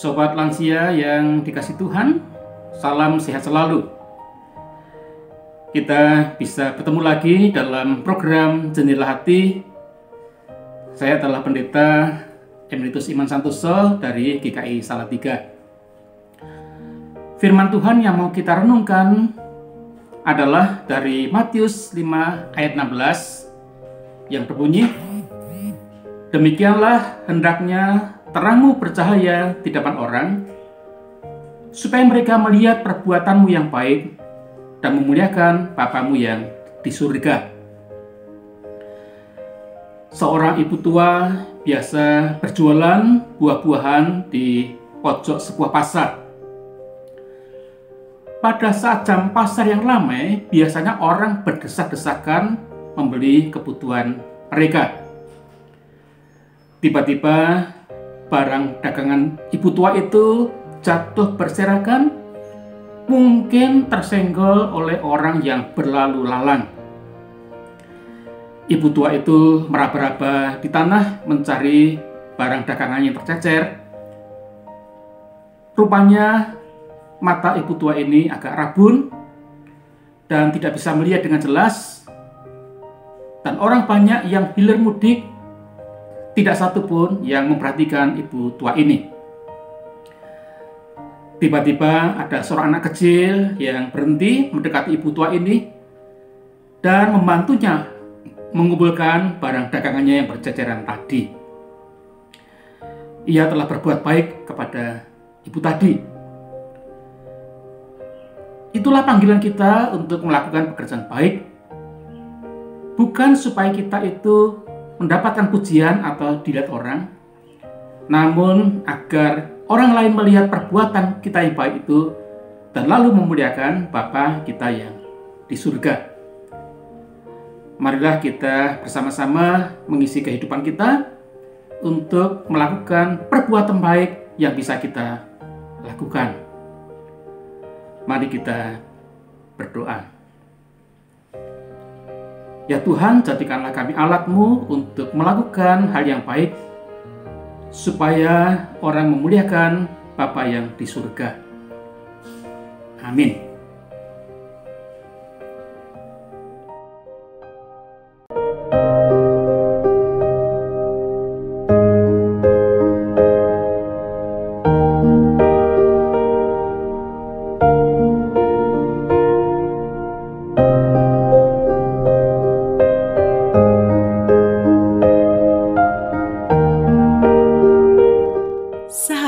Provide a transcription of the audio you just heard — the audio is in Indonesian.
sobat lansia yang dikasih Tuhan, salam sehat selalu. Kita bisa bertemu lagi dalam program Jendela Hati. Saya adalah pendeta Emeritus Iman Santoso dari GKI Salatiga. Firman Tuhan yang mau kita renungkan adalah dari Matius 5 ayat 16 yang berbunyi Demikianlah hendaknya terangmu bercahaya di depan orang, supaya mereka melihat perbuatanmu yang baik dan memuliakan Bapamu yang di surga. Seorang ibu tua biasa berjualan buah-buahan di pojok sebuah pasar. Pada saat jam pasar yang ramai, biasanya orang berdesak-desakan membeli kebutuhan mereka. Tiba-tiba barang dagangan ibu tua itu jatuh berserakan, mungkin tersenggol oleh orang yang berlalu lalang. Ibu tua itu meraba-raba di tanah mencari barang dagangannya yang tercecer. Rupanya mata ibu tua ini agak rabun dan tidak bisa melihat dengan jelas. Dan orang banyak yang hilir mudik tidak satu pun yang memperhatikan ibu tua ini. Tiba-tiba ada seorang anak kecil yang berhenti mendekati ibu tua ini dan membantunya mengumpulkan barang dagangannya yang berceceran tadi. Ia telah berbuat baik kepada ibu tadi. Itulah panggilan kita untuk melakukan pekerjaan baik, bukan supaya kita itu mendapatkan pujian atau dilihat orang, namun agar orang lain melihat perbuatan kita yang baik itu dan lalu memuliakan Bapa kita yang di surga. Marilah kita bersama-sama mengisi kehidupan kita untuk melakukan perbuatan baik yang bisa kita lakukan. Mari kita berdoa. Ya Tuhan, jadikanlah kami alatmu untuk melakukan hal yang baik, supaya orang memuliakan Bapa yang di surga. Amin.